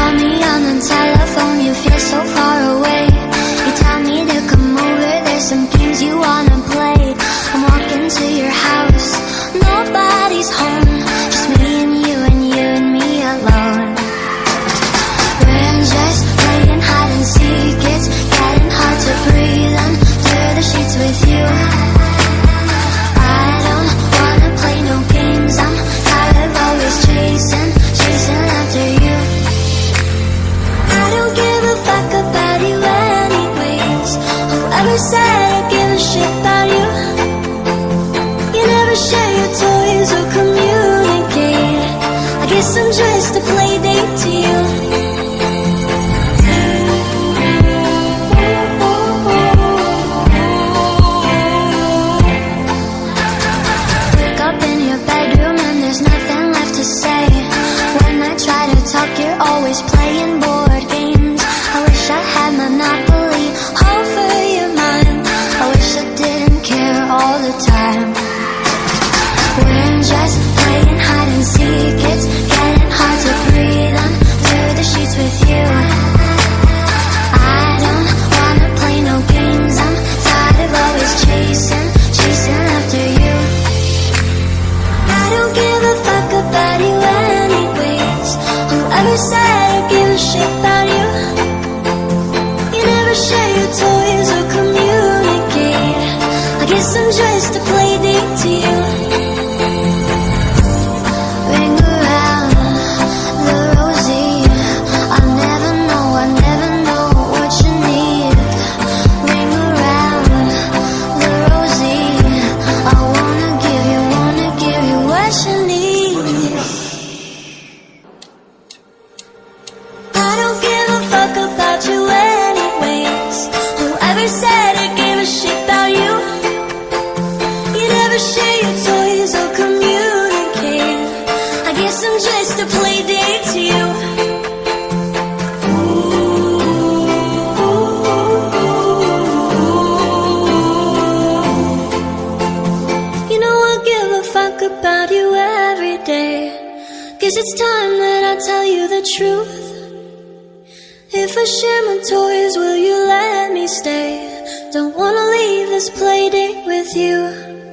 call me on the telephone, you feel so far away. You tell me to come over, there's some games you wanna play. I'm walking to your house, Whoever said shit about you. You never share your toys or communicate. I guess I'm just a play I a about you You never share your toys or communicate. I guess I'm just a about you anyways. Said gave a shit about you? You never share your toys or communicate. I guess I'm just a play date to you. You know I give a fuck about you every day. Guess it's time that I tell you the truth If I share my toys, will you let me stay? Don't wanna leave this play date with you